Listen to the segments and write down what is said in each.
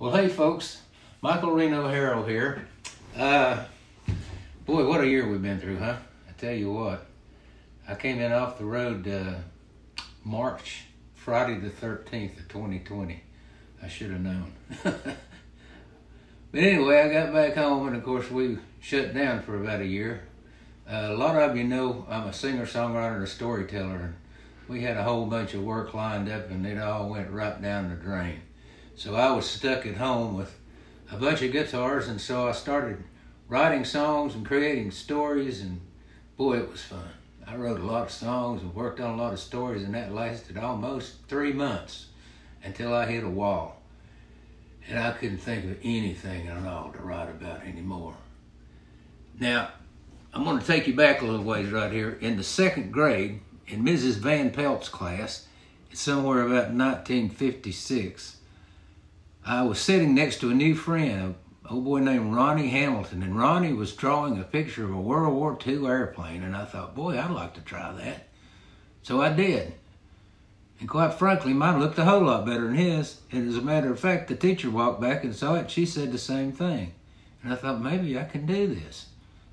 Well, hey, folks. Michael Reno Harrell here. Uh, boy, what a year we've been through, huh? I tell you what. I came in off the road uh, March, Friday the 13th of 2020. I should have known. but anyway, I got back home, and of course, we shut down for about a year. Uh, a lot of you know I'm a singer, songwriter, and a storyteller. We had a whole bunch of work lined up, and it all went right down the drain. So I was stuck at home with a bunch of guitars, and so I started writing songs and creating stories, and boy, it was fun. I wrote a lot of songs and worked on a lot of stories, and that lasted almost three months until I hit a wall. And I couldn't think of anything at all to write about anymore. Now, I'm going to take you back a little ways right here. In the second grade, in Mrs. Van Pelt's class, somewhere about 1956, I was sitting next to a new friend, a old boy named Ronnie Hamilton, and Ronnie was drawing a picture of a World War II airplane, and I thought, boy, I'd like to try that. So I did. And quite frankly, mine looked a whole lot better than his. And as a matter of fact, the teacher walked back and saw it. She said the same thing. And I thought, maybe I can do this.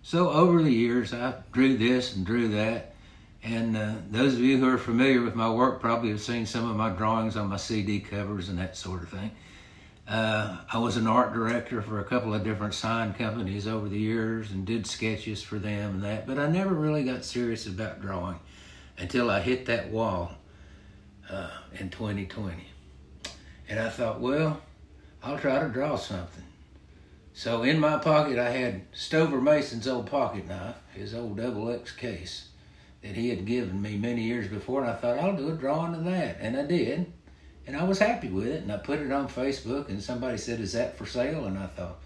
So over the years, I drew this and drew that. And uh, those of you who are familiar with my work probably have seen some of my drawings on my CD covers and that sort of thing. Uh, I was an art director for a couple of different sign companies over the years and did sketches for them and that, but I never really got serious about drawing until I hit that wall uh, in 2020. And I thought, well, I'll try to draw something. So in my pocket, I had Stover Mason's old pocket knife, his old double X case that he had given me many years before, and I thought, I'll do a drawing of that. And I did. And I was happy with it, and I put it on Facebook, and somebody said, Is that for sale? And I thought,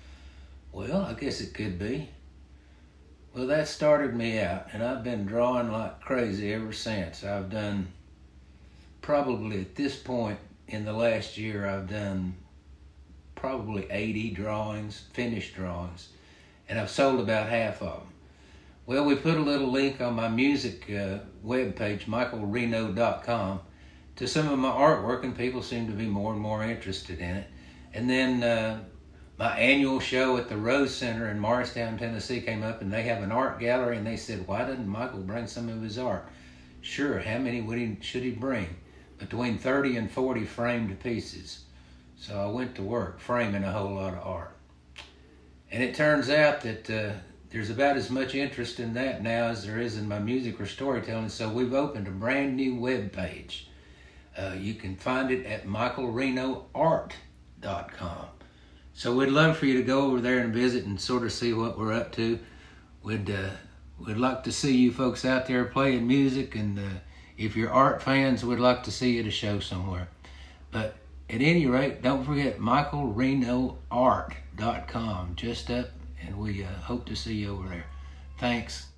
Well, I guess it could be. Well, that started me out, and I've been drawing like crazy ever since. I've done, probably at this point in the last year, I've done probably 80 drawings, finished drawings, and I've sold about half of them. Well, we put a little link on my music uh, webpage, michaelreno.com to some of my artwork, and people seem to be more and more interested in it. And then uh, my annual show at the Rose Center in Morristown, Tennessee came up, and they have an art gallery, and they said, Why doesn't Michael bring some of his art? Sure, how many would he, should he bring? Between 30 and 40 framed pieces. So I went to work framing a whole lot of art. And it turns out that uh, there's about as much interest in that now as there is in my music or storytelling. So we've opened a brand new web page uh, you can find it at michaelrenoart.com. So we'd love for you to go over there and visit and sort of see what we're up to. We'd uh, we'd like to see you folks out there playing music, and uh, if you're art fans, we'd like to see you at a show somewhere. But at any rate, don't forget michaelrenoart.com. Just up, and we uh, hope to see you over there. Thanks.